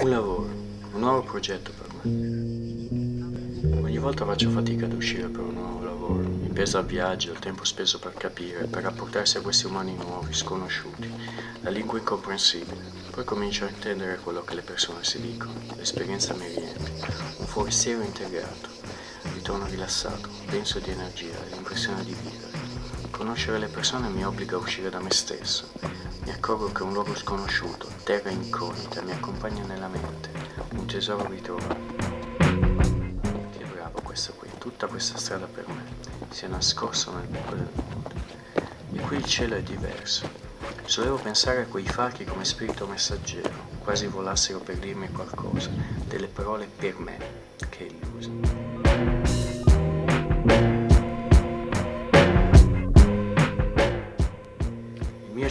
Un lavoro, un nuovo progetto per me. Ogni volta faccio fatica ad uscire per un nuovo lavoro. Mi pesa il viaggio, il tempo speso per capire, per rapportarsi a questi umani nuovi, sconosciuti, la lingua incomprensibile. Poi comincio a intendere quello che le persone si dicono. L'esperienza mi riempie. Un forestiero integrato. Ritorno rilassato, denso di energia l'impressione di vivere. Conoscere le persone mi obbliga a uscire da me stesso. Mi accorgo che un luogo sconosciuto, terra incognita, mi accompagna nella mente, un tesoro ritrovato. Che bravo questo qui, tutta questa strada per me, si è nascosto nel buco del mondo. E qui il cielo è diverso. Solevo pensare a quei falchi come spirito messaggero, quasi volassero per dirmi qualcosa, delle parole per me, che illuso.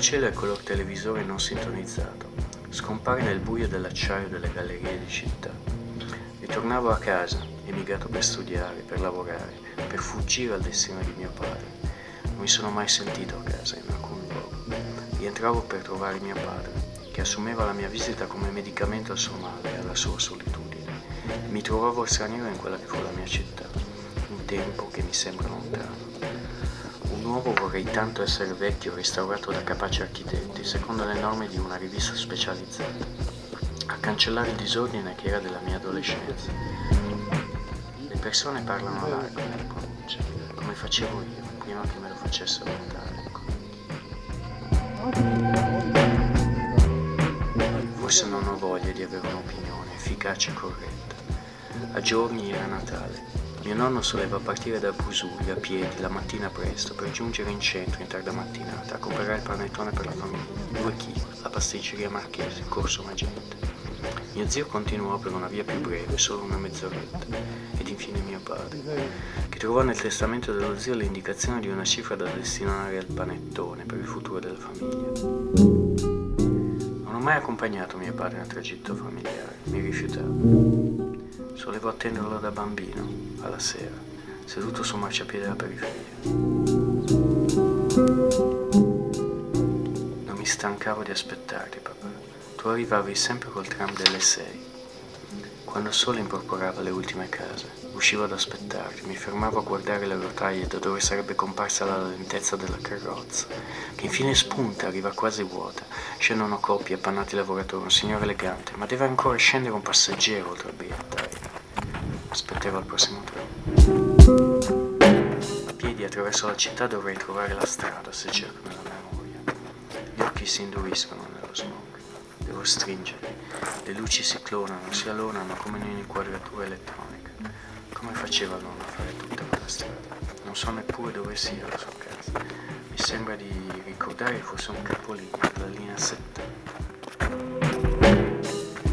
Cielo è color televisore non sintonizzato, scompare nel buio dell'acciaio delle gallerie di città. Ritornavo a casa, emigrato per studiare, per lavorare, per fuggire al destino di mio padre. Non mi sono mai sentito a casa in alcun luogo. Rientravo per trovare mio padre, che assumeva la mia visita come medicamento al suo male e alla sua solitudine. Mi trovavo straniero in quella che fu la mia città, un tempo che mi sembra lontano. Un uomo vorrei tanto essere vecchio, restaurato da capaci architetti, secondo le norme di una rivista specializzata, a cancellare il disordine che era della mia adolescenza. Le persone parlano a largo nelle pronunce, come facevo io, prima che me lo facessero notare. Forse non ho voglia di avere un'opinione efficace e corretta. A giorni era Natale. Mio nonno soleva partire da Busuglia a piedi la mattina presto per giungere in centro in tarda mattinata a comprare il panettone per la famiglia, due chili, la pasticceria marchese, corso Magenta. Mio zio continuò per una via più breve, solo una mezz'oretta, ed infine mio padre, che trovò nel testamento dello zio l'indicazione di una cifra da destinare al panettone per il futuro della famiglia. Non ho mai accompagnato mio padre nel tragitto familiare, mi rifiutavo. Solevo attenderlo da bambino, alla sera, seduto sul marciapiede della periferia. Non mi stancavo di aspettarti, papà. Tu arrivavi sempre col tram delle sei. Quando il sole imporporava le ultime case, uscivo ad aspettarti, mi fermavo a guardare le rotaie da dove sarebbe comparsa la lentezza della carrozza, che infine spunta, arriva quasi vuota. Scendono coppie, appannati lavoratori, un signore elegante, ma deve ancora scendere un passeggero oltre il bigliettaio. Aspetterò il prossimo treno. A piedi attraverso la città dovrei trovare la strada se cerco nella memoria. Gli occhi si induriscono nello smog. Devo stringerli. Le luci si clonano, si allonano come in un'inquadratura elettronica. Come faceva nonno a fare tutta quella strada? Non so neppure dove sia la sua casa. Mi sembra di ricordare fosse un capolinea della linea 7.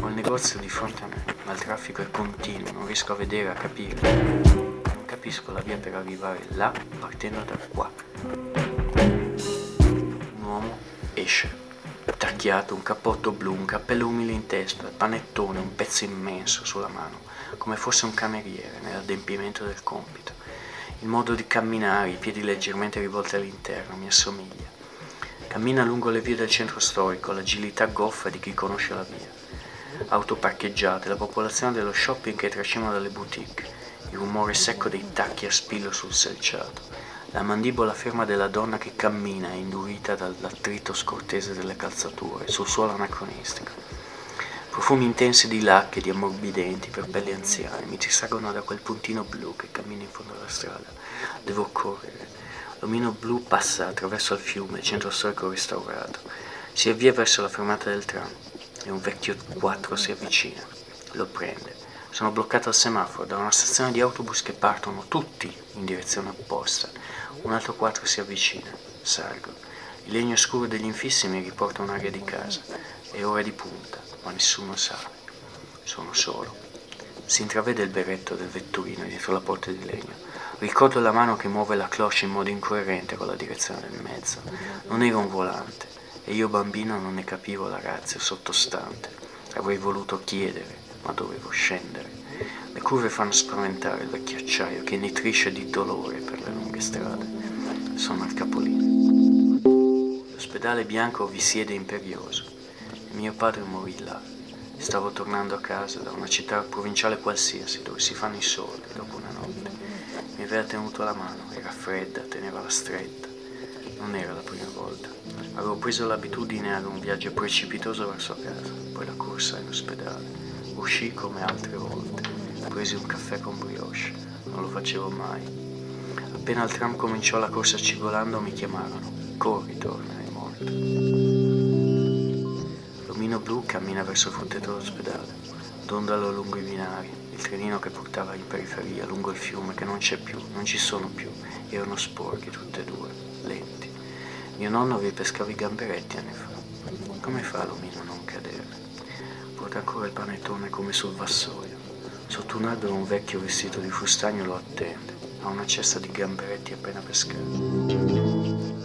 Ho il negozio di fronte a me, ma il traffico è continuo, non riesco a vedere, a capire. Non capisco la via per arrivare là partendo da qua. Un uomo esce, tacchiato, un cappotto blu, un cappello umile in testa, il panettone, un pezzo immenso sulla mano, come fosse un cameriere nell'adempimento del compito. Il modo di camminare, i piedi leggermente rivolti all'interno, mi assomiglia. Cammina lungo le vie del centro storico, l'agilità goffa di chi conosce la via auto parcheggiate, la popolazione dello shopping che trascina dalle boutique, il rumore secco dei tacchi a spillo sul selciato, la mandibola ferma della donna che cammina indurita dall'attrito scortese delle calzature sul suolo anacronistico. Profumi intensi di lacche, di ammorbidenti per pelli anziane mi distraggono da quel puntino blu che cammina in fondo alla strada. Devo correre. L'omino blu passa attraverso il fiume, il centro storico restaurato. Si avvia verso la fermata del tram e un vecchio 4 si avvicina. Lo prende. Sono bloccato al semaforo da una stazione di autobus che partono tutti in direzione opposta. Un altro 4 si avvicina. Salgo. Il legno scuro degli infissi mi riporta un'aria di casa. È ora di punta, ma nessuno sale. Sono solo. Si intravede il berretto del vetturino dietro la porta di legno. Ricordo la mano che muove la cloche in modo incoerente con la direzione del mezzo. Non era un volante e io bambino non ne capivo la razza sottostante. Avrei voluto chiedere, ma dovevo scendere. Le curve fanno spaventare il vecchio acciaio che nitrisce di dolore per le lunghe strade. Sono al capolinea. L'ospedale bianco vi siede imperioso. Mio padre morì là. Stavo tornando a casa da una città provinciale qualsiasi dove si fanno i soldi dopo una notte. Mi aveva tenuto la mano, era fredda, teneva la stretta. Non era la prima volta. Avevo preso l'abitudine ad un viaggio precipitoso verso casa, poi la corsa in ospedale. Uscì come altre volte. Presi un caffè con brioche. Non lo facevo mai. Appena il tram cominciò la corsa cigolando mi chiamarono. Corri, torna, è morto. L'omino blu cammina verso il frutteto dell'ospedale. Dondalo lungo i binari, il trenino che portava in periferia, lungo il fiume, che non c'è più, non ci sono più. Erano sporchi tutte e due. Mio nonno vi pescava i gamberetti anni fa. Come fa l'omino a non cadere? Porta ancora il panettone come sul vassoio. Sotto un albero un vecchio vestito di fustagno lo attende. Ha una cesta di gamberetti appena pescati.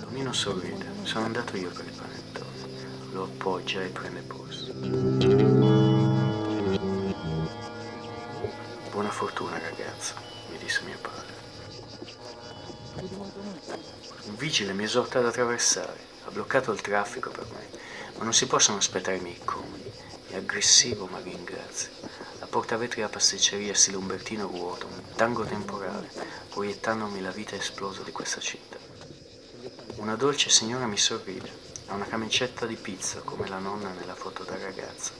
L'omino sorride. Sono andato io per il panettone. Lo appoggia e prende posto. Buona fortuna ragazzo, mi disse mio padre. Un vigile mi esorta ad attraversare, ha bloccato il traffico per me, ma non si possono aspettare i miei comodi. È aggressivo ma ringrazio. La portavetri della pasticceria stile Umbertino ruota, un tango temporale, proiettandomi la vita esplosa di questa città. Una dolce signora mi sorride, ha una camicetta di pizza come la nonna nella foto da ragazza.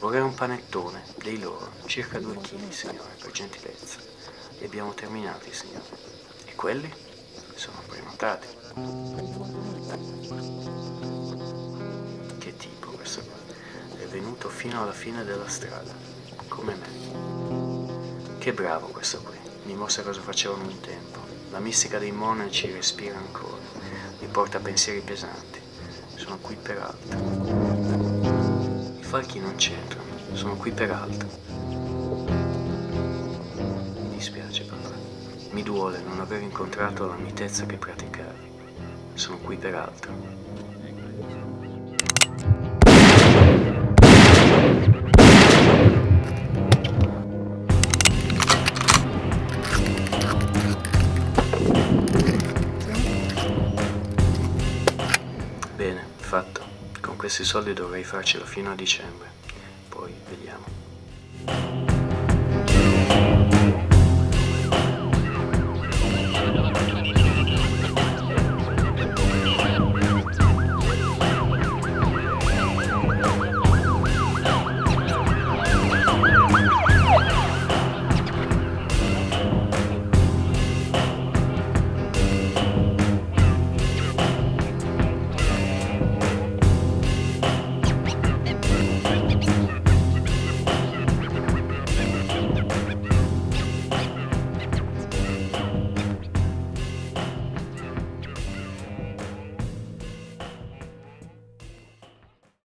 Vorrei un panettone, dei loro, circa due chili, signore, per gentilezza. Li abbiamo terminati, signore. E quelli? Sono prenotati. Che tipo questo qua? È venuto fino alla fine della strada, come me. Che bravo questo qui, mi mostra cosa facevano un tempo. La mistica dei monaci respira ancora, mi porta pensieri pesanti. Sono qui per altro. I falchi non c'entrano, sono qui per altro. Mi duole non aver incontrato la mitezza che praticavi. Sono qui per altro. Bene, fatto. Con questi soldi dovrei farcela fino a dicembre. Poi vediamo.